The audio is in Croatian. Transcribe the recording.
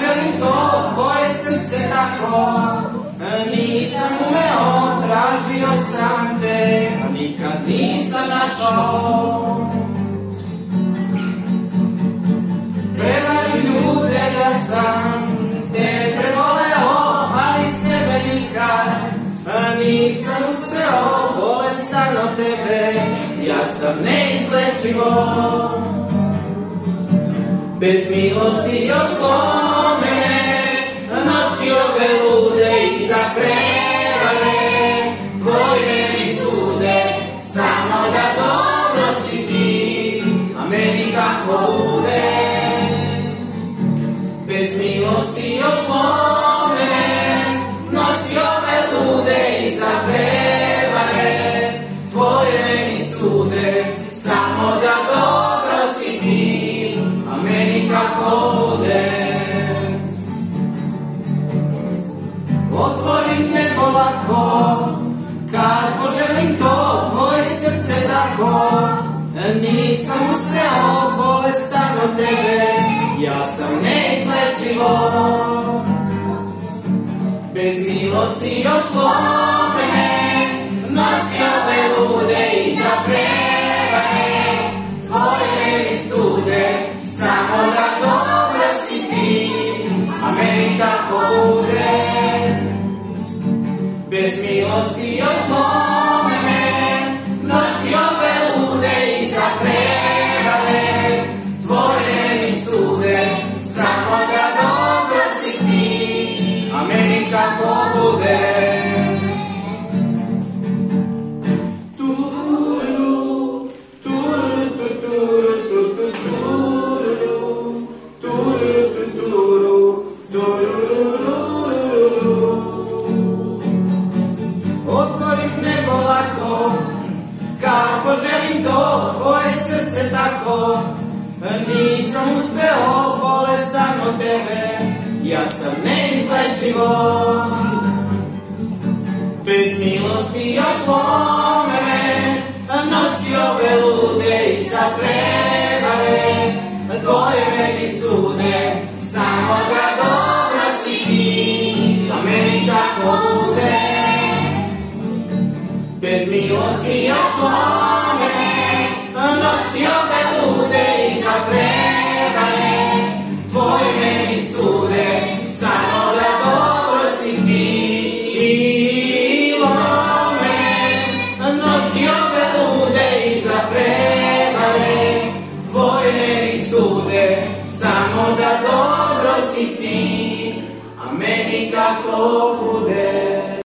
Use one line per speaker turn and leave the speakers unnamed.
želim to, tvoje srce tako, nisam umeo, tražio sam te, nikad nisam našao. Prevari ljude da sam te prevoleo, ali sebe nikad nisam uspeo, bolestan od tebe, ja sam neizlečivo. Bez milosti još mene, noći ove lude i za prevare, tvoje mi sude, samo da dobro si ti, a meni kako bude. Bez milosti još mene, tako, nisam uspeo bolestan od tebe, ja sam neizlečivo. Bez milosti još mene, noći ove lude i za prevare, tvoje mi sude, samo da dobro si ti, a meni tako bude. Bez milosti još mene, samo da dobro si ti, a meni kako bude. Otvorim nebo lako, kako želim to, tvoje srce tako. Nisam uspeo, bolestan od tebe, ja sam neizlečivo. Bez milosti još mene, noći ove lude i za prevare, tvoje meni sude, samo da dobro si ti, a meni kako bude. Bez milosti još mene, noći ove lude i za prevare, tvoje meni sude, samo da dobro si ti. Noći ove lude i za prevare, tvoje meni sude, samo da dobro si ti, a meni kako bude.